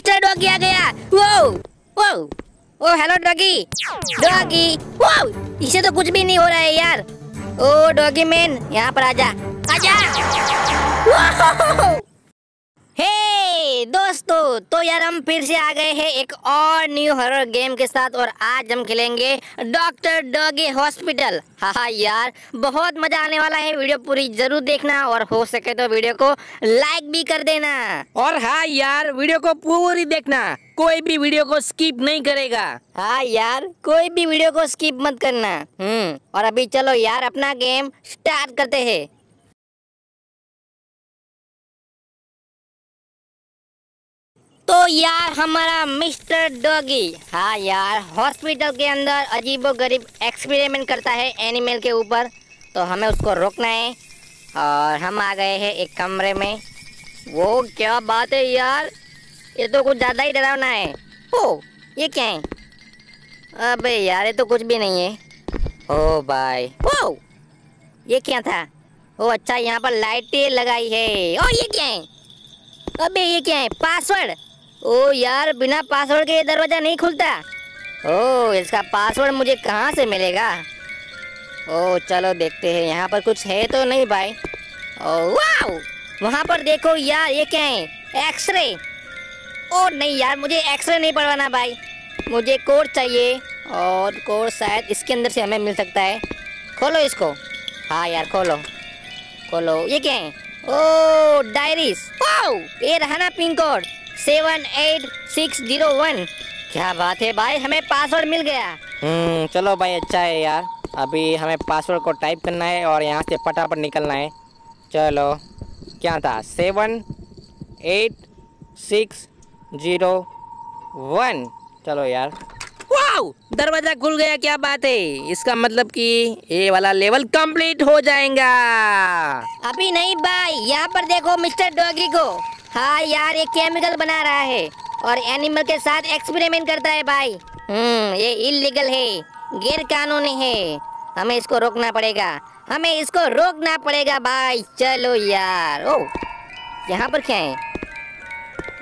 Mister doggy आ गया वो वो ओ हेलो डॉगी डॉगी वो इसे तो कुछ भी नहीं हो रहा है यार ओ डॉगी मैन यहाँ पर आजा आजा दोस्तों तो यार हम फिर से आ गए हैं एक और न्यू हॉरर गेम के साथ और आज हम खेलेंगे डॉक्टर डॉगी हॉस्पिटल हाँ हाँ यार बहुत मज़ा आने वाला है। वीडियो पूरी ज़रूर देखना और हो सके तो वीडियो को लाइक भी कर देना। और हाँ यार वीडियो को पूरी देखना। कोई भी वीडियो को स्किप नहीं करेगा। हाँ यार कोई भी वीडियो को स्किप मत करना। हम्म और अभी चलो यार अपना गेम स्टार्ट करते हैं। तो यार हमारा मिस्टर डॉगी हाँ यार, हॉस्पिटल के अंदर अजीबो गरीब एक्सपेरिमेंट करता है एनिमल के ऊपर तो हमें उसको रोकना है। और हम आ गए हैं एक कमरे में। वो क्या बात है यार, ये तो कुछ ज़्यादा ही डरावना है। ओ, ये क्या है? अबे यार, ये तो कुछ भी नहीं है। ओ भाई, ओ, ये क्या था? ओ अच्छा यहाँ पर लाइटें लगाई है। ओ ये क्या है? अबे ये क्या है? पासवर्ड। ओ यार, बिना पासवर्ड के ये दरवाज़ा नहीं खुलता। ओ, इसका पासवर्ड मुझे कहाँ से मिलेगा? ओ, चलो देखते हैं, यहाँ पर कुछ है तो नहीं भाई। ओ, वाओ! वहाँ पर देखो यार, ये क्या है? एक्सरे ओ, नहीं यार, मुझे एक्सरे नहीं पढ़वाना भाई। मुझे कोड चाहिए, और कोड शायद इसके अंदर से हमें मिल सकता है। खोलो इसको। हाँ यार, खोलो। खोलो, ये क्या है? ओ डायरीज वाओ! ये रहा ना pin code. Seven eight six zero one. क्या बात है भाई हमें पासवर्ड मिल गया। हम्म चलो भाई अच्छा है यार। अभी हमें पासवर्ड को टाइप करना है और यहाँ से फटाफट निकलना है। चलो क्या था? Seven eight six zero one. चलो यार। वाओ दरवाज़ा खुल गया क्या बात है? इसका मतलब कि ये वाला लेवल कंप्लीट हो जाएगा। अभी नहीं भाई यहाँ पर देखो मिस्टर डॉगी को। हाँ यार, ये केमिकल बना रहा है। और एनिमल के साथ एक्सपेरिमेंट करता है भाई। हम्म ये इलीगल है। गैर कानूनी है। हमें इसको रोकना पड़ेगा। हमें इसको रोकना पड़ेगा भाई। चलो यार। ओ यहाँ पर क्या है?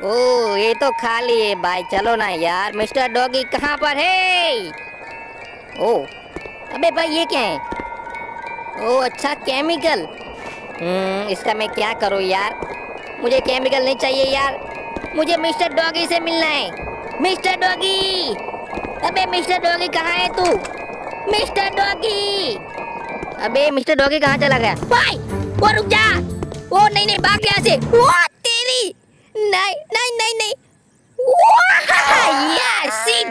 ओ ये तो खाली है भाई। चलो ना यार। मिस्टर डॉगी कहाँ पर है? ओ अबे भाई, ये क्या है? ओ अच्छा केमिकल हम्म इसका मैं क्या करूँ यार? मुझे केमिकल नहीं चाहिए यार। मुझे मिस्टर डॉगी से मिलना है। मिस्टर डॉगी अबे मिस्टर डॉगी कहाँ है तू? मिस्टर डॉगी अबे मिस्टर डॉगी कहाँ चला गया? भाई, वो रुक जा। ओ नहीं नहीं, भाग यहाँ से। वो तेरी! नहीं नहीं नहीं नहीं। यासिन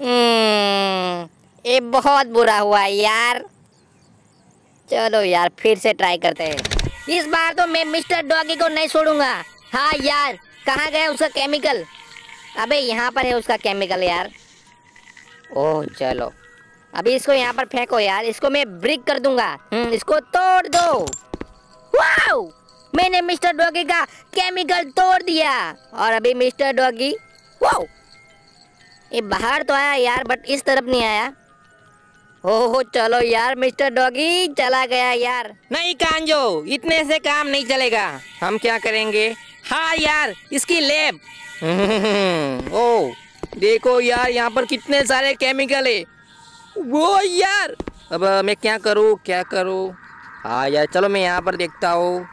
हम्म ये बहुत बुरा हुआ यार। चलो यार, फिर से ट्राई करते हैं। इस बार तो मैं मिस्टर डॉगी को नहीं छोड़ूँगा। हाँ यार, कहाँ गया उसका केमिकल? अबे यहाँ पर है उसका केमिकल यार। ओह चलो। अभी इसको यहाँ पर फेंको यार, इसको मैं ब्रिक कर दूँगा। हम्म इसको तोड़ दो। वाओ! मैंने मिस्टर डॉगी का केमिकल तोड़ दिया। और अभी मिस्टर डॉगी, वाओ! ये बाहर तो आया यार, बट इस तरफ़ नहीं आया। हो हो, चलो यार, मिस्टर डॉगी, चला गया यार। नहीं, कांजो, इतने से काम नहीं चलेगा। हम क्या करेंगे? हाँ यार, इसकी लैब। ओ, देखो यार, यहाँ पर कितने सारे केमिकल है। वो यार, अब मैं क्या करूँ क्या करूँ? हाँ यार, चलो मैं यहाँ पर देखता हूँ।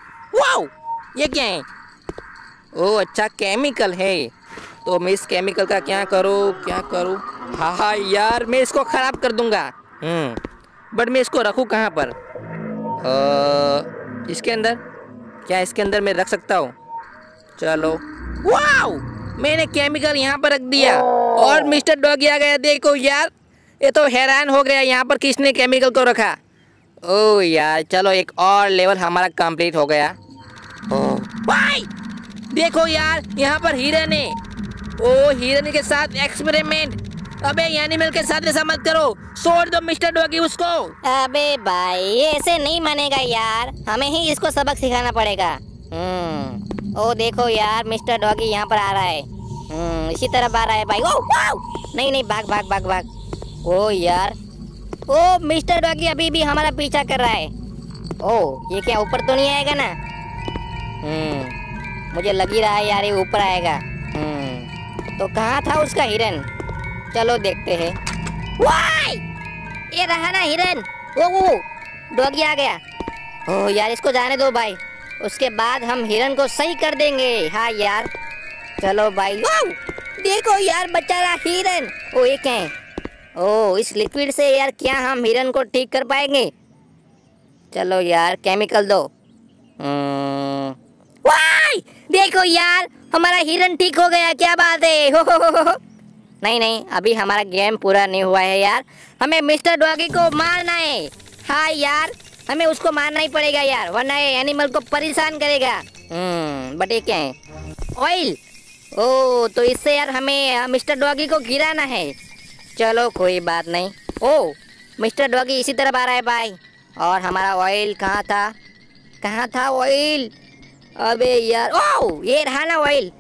ये क्या है? ओ अच्छा केमिकल है। तो मैं इस केमिकल का क्या करूँ क्या करूँ? हाँ हाँ यार, मैं इसको ख़राब कर दूँगा। बट मैं इसको रखूँ कहाँ पर? आ, इसके अंदर? क्या इसके अंदर मैं रख सकता हूँ? चलो। वाओ! मैंने केमिकल यहाँ पर रख दिया। और मिस्टर डॉगी आ गया देखो यार। ये तो हैरान हो गया यहाँ पर किसने केमिकल को रखा। ओ यार चलो एक और लेवल हमारा कंप्लीट हो गया। भाई! देखो यार यहाँ पर हिरन है ओ हिरन के साथ एक्सपेरिमेंट। अबे एनिमल के साथ ऐसा मत करो। छोड़ दो मिस्टर डॉगी उसको। अबे भाई, ऐसे नहीं मानेगा यार। हमें ही इसको सबक सिखाना पड़ेगा। हम्म। ओ, देखो यार मिस्टर डॉगी यहाँ पर आ रहा है। हम्म इसी तरफ़ आ रहा है भाई। ओ, वाओ! नहीं नहीं, भाग भाग भाग भाग। ओ, यार। ओ मिस्टर डॉगी अभी भी हमारा पीछा कर रहा है। ओ, ये क्या, ऊपर तो नहीं आएगा ना? हम्म। मुझे लग ही रहा है यार, ये ऊपर आएगा। तो कहाँ था उसका हिरन? चलो देखते हैं। ये रहा ना हिरन। वो वो डॉगी आ गया। ओ यार इसको जाने दो भाई। उसके बाद हम हिरन को सही कर देंगे। हाँ यार। चलो भाई। देखो यार बेचारा हिरन। ओ क्या है? ओ इस लिक्विड से यार क्या हम हिरन को ठीक कर पाएँगे? चलो यार केमिकल दो। हम्म, वाई! देखो यार हमारा हिरन ठीक हो गया। क्या बात हो हो हो हो, हो। नहीं नहीं, अभी हमारा गेम पूरा नहीं हुआ है यार। हमें मिस्टर डॉगी को मारना है। हाँ यार, हमें उसको मारना ही पड़ेगा यार, वरना ये एनिमल को परेशान करेगा। हम्म बट ये क्या है? ऑयल ओ तो इससे यार हमें मिस्टर डॉगी को गिराना है। चलो, कोई बात नहीं। ओ मिस्टर डॉगी इसी तरफ़ आ रहा है, भाई। और हमारा ऑयल कहाँ था? कहाँ था ऑयल अबे यार ओ ये रहा ना ऑयल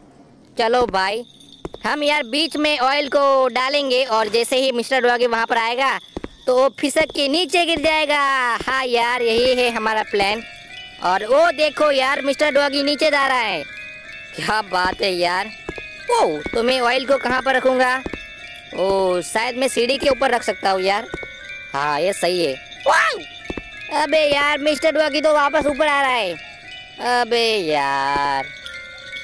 चलो, भाई। हम यार बीच में ऑयल को डालेंगे और जैसे ही मिस्टर डॉगी वहाँ पर आएगा तो वो फिसक के नीचे गिर जाएगा। हाँ यार, यही है हमारा प्लान और वो देखो यार, मिस्टर डॉगी नीचे जा रहा है। क्या बात है यार। ओ तो मैं ऑयल को कहाँ पर रखूँगा? ओ शायद मैं सीढ़ी के ऊपर रख सकता हूँ यार। हाँ ये सही है! अबे यार, मिस्टर डॉगी तो वापस ऊपर आ रहा है। अबे यार।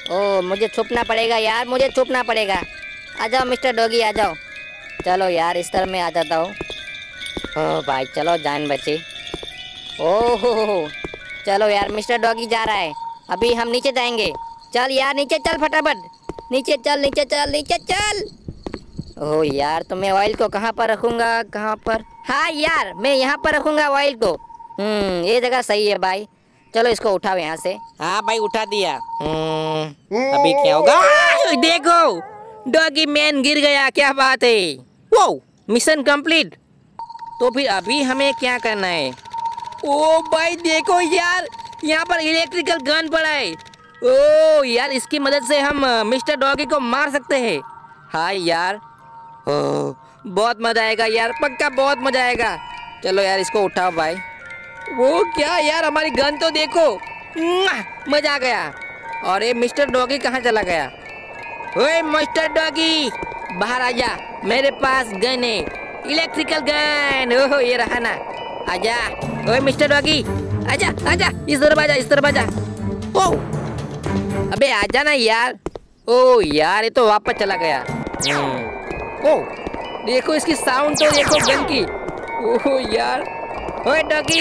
ओ मुझे छुपना पड़ेगा यार, मुझे छुपना पड़ेगा। आ जाओ, मिस्टर डोगी, आ जाओ। चलो यार, इस तरह मैं आ जाता हूँ। ओ भाई, चलो, जान बची। ओहो, चलो यार, मिस्टर डॉगी जा रहा है। अभी हम नीचे जाएँगे। चल यार, नीचे चल फटाफट। नीचे चल नीचे चल नीचे चल। ओह, यार तो मैं ऑयल को कहाँ पर रखूँगा, कहाँ पर? हाँ यार, मैं यहाँ पर रखूँगा ऑयल को। हम्म ये जगह सही है, भाई। चलो इसको उठाओ यहाँ से। हाँ भाई उठा दिया। हम्म, अभी क्या होगा? देखो डॉगी मैन गिर गया क्या बात है? वो मिशन कंप्लीट तो फिर अभी हमें क्या करना है? ओ भाई देखो यार यहाँ पर इलेक्ट्रिकल गन पड़ा है। ओ यार इसकी मदद से हम मिस्टर डॉगी को मार सकते हैं। हाँ यार। ओ बहुत मज़ा आएगा यार पक्का बहुत मज़ा आएगा। चलो यार इसको उठाओ भाई। वो क्या यार हमारी गन तो देखो। मज़ा आ गया। और ये मिस्टर डॉगी कहाँ चला गया? ओए मिस्टर डॉगी बाहर आ जा। मेरे पास गन है इलेक्ट्रिकल गन। ओहो ये रहा ना। आजा ओए मिस्टर डॉगी आजा आजा इस तरफ़ आजा इस तरफ़ आजा ओ अबे आजा ना यार। ओ यार ये तो वापस चला गया। हम्म, ओ देखो इसकी साउंड तो देखो गन की। ओहो यार। ओए डॉगी।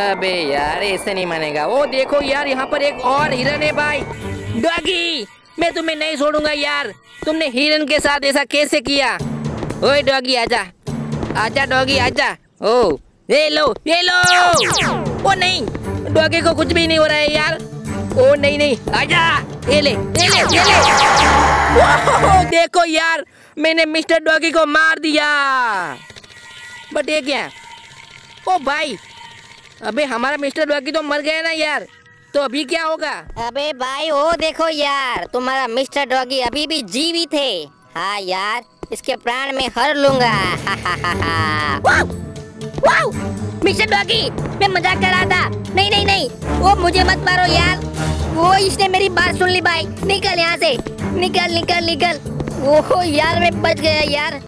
अबे यार ऐसे नहीं मानेगा। वो देखो यार यहाँ पर एक और हिरन है भाई। डॉगी मैं तुम्हें नहीं छोड़ूँगा यार। तुमने हिरन के साथ ऐसा कैसे किया? ओए डॉगी आजा। आजा डॉगी आजा। ओ ये लो ये लो। ओ नहीं डॉगी को कुछ भी नहीं हो रहा है यार। ओ नहीं नहीं आजा। ये ले ये ले ये ले। ओह, देखो यार मैंने मिस्टर डॉगी को मार दिया। बट ये क्या? ओ भाई अबे हमारा मिस्टर डॉगी तो मर गया ना यार तो अभी क्या होगा अबे भाई ओ देखो यार तुम्हारा मिस्टर डॉगी अभी भी जीवित है हाँ यार इसके प्राण में हर लूँगा। वाव! वाव! मिस्टर डॉगी मैं मज़ाक कर रहा था नहीं नहीं नहीं वो मुझे मत मारो यार वो इसने मेरी बात सुन ली भाई निकल यहाँ से निकल निकल निकल वो यार मैं बच गया यार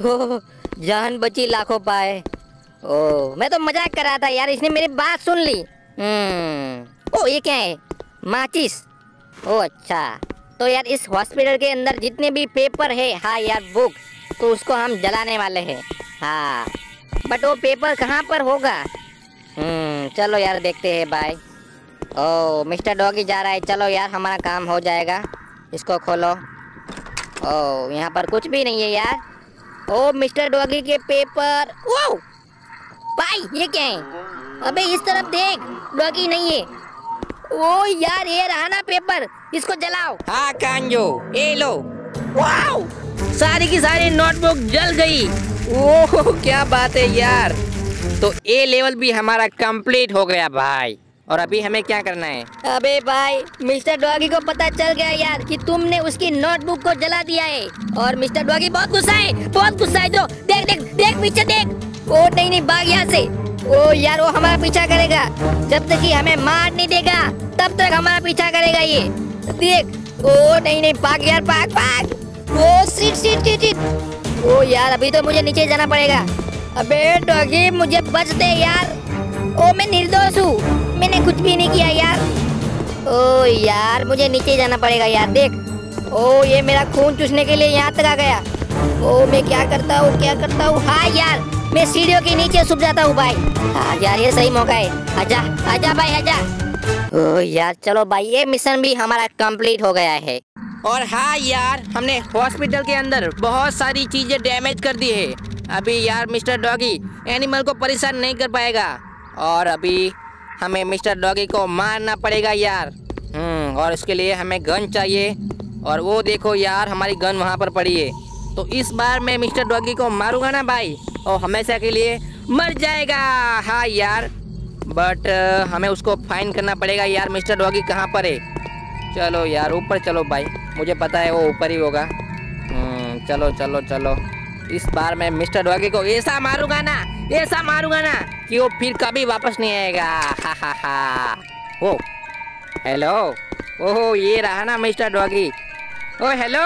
जान बची लाखों पाए ओ मैं तो मज़ाक कर रहा था यार, इसने मेरी बात सुन ली। हम्म ओ ये क्या है? माचिस। ओ अच्छा। तो यार, इस हॉस्पिटल के अंदर जितने भी पेपर है हाँ यार बुक तो उसको हम जलाने वाले हैं। हाँ बट वो पेपर कहाँ पर होगा? हम्म चलो यार, देखते हैं भाई ओ मिस्टर डॉगी जा रहा है, चलो यार, हमारा काम हो जाएगा। इसको खोलो। ओ यहाँ पर कुछ भी नहीं है यार। ओ मिस्टर डॉगी के पेपर ओ भाई ये क्या है? अबे इस तरफ़ देख डॉगी नहीं है। ओ यार ये रहा ना पेपर इसको जलाओ। हाँ कांजो ये लो। वाओ! सारी की सारी नोटबुक जल गई। ओह क्या बात है यार। तो ए लेवल भी हमारा कंप्लीट हो गया भाई। और अभी हमें क्या करना है? अबे भाई मिस्टर डॉगी को पता चल गया यार कि तुमने उसकी नोटबुक को जला दिया है। और मिस्टर डॉगी बहुत गुस्सा है बहुत गुस्सा है तो देख देख देख पीछे देख। ओ नहीं नहीं भाग यहाँ से। ओ यार, वो हमारा पीछा करेगा। जब तक कि हमें मार नहीं देगा, तब तक हमारा पीछा करेगा ये। देख ओ नहीं नहीं भाग यार, भाग भाग। ओ, सीट सीट सीट सीट। ओ यार, अभी तो मुझे नीचे जाना पड़ेगा। अबे डॉगी, मुझे बच दे यार। ओ, मैं निर्दोष हूँ। मैंने कुछ भी नहीं किया यार। ओ यार, मुझे नीचे जाना पड़ेगा यार, देख। ओ, ये मेरा खून चूसने के लिए यहाँ तक आ गया। ओ, मैं क्या करता हूँ, क्या करता हूँ? हाँ यार मैं सीढ़ियों के नीचे छुप जाता हूँ, भाई। हाँ यार ये सही मौका है। आजा आजा भाई आजा ओ यार, चलो भाई, ये मिशन भी हमारा कंप्लीट हो गया है। और हाँ यार, हमने हॉस्पिटल के अंदर बहुत सारी चीज़ें डैमेज कर दी है। अभी यार मिस्टर डॉगी एनिमल को परेशान नहीं कर पाएगा। और अभी हमें मिस्टर डॉगी को मारना पड़ेगा यार। हम्म और इसके लिए हमें गन चाहिए। और वो देखो यार, हमारी गन वहाँ पर पड़ी है। तो इस बार मैं मिस्टर डॉगी को मारूँगा ना, भाई? और हमेशा के लिए मर जाएगा। हाँ यार। बट हमें उसको फाइन करना पड़ेगा यार मिस्टर डॉगी कहाँ पर है? चलो यार ऊपर चलो भाई। मुझे पता है वो ऊपर ही होगा। हम्म, चलो चलो चलो। इस बार मैं मिस्टर डॉगी को ऐसा मारूँगा ना ऐसा मारूँगा ना कि वो फिर कभी वापस नहीं आएगा। हा हा हा। ओ हेलो ओहो ये रहा ना मिस्टर डॉगी। ओ हेलो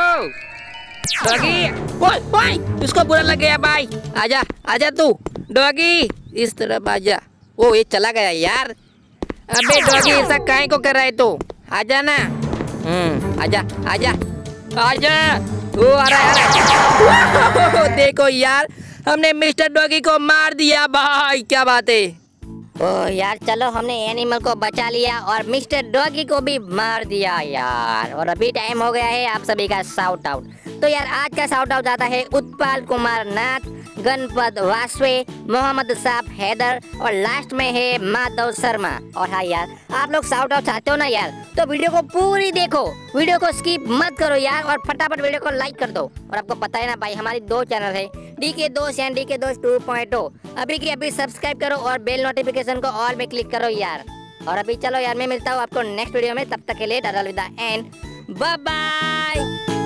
डॉगी ओए ओए इसको बुरा लग गया, भाई। आजा आजा तू। डॉगी इस तरफ़ आजा। ओ, ये चला गया यार। अबे डॉगी ऐसा काहे को कर रहा है तू? आजा ना। हम्म आजा आजा। आजा। ओ, आ रहा है देखो यार, हमने मिस्टर डॉगी को मार दिया, भाई। क्या बात है। यार, चलो, हमने एनिमल को बचा लिया और मिस्टर डॉगी को भी मार दिया यार। और अभी टाइम हो गया है, आप सभी का साउट आउट तो यार, आज का साउट आउट जाता है उत्पाल कुमार नाथ। गणपत वासवे, मोहम्मद साहब हैदर और लास्ट में है माधव शर्मा। और हाँ यार, आप लोग साउट आउट चाहते हो ना यार तो वीडियो को पूरी देखो। वीडियो को स्किप मत करो यार और फटाफट वीडियो को लाइक कर दो। और आपको पता है ना भाई, हमारी दो चैनल है डी के दोस्त एंड डी के दोस्त टू पॉइंट अभी की अभी सब्सक्राइब करो और बेल नोटिफिकेशन को ऑल में क्लिक करो यार। और अभी चलो यार, मैं मिलता हूँ आपको नेक्स्ट वीडियो में, तब तक के लिए टाटा विदा एंड बाय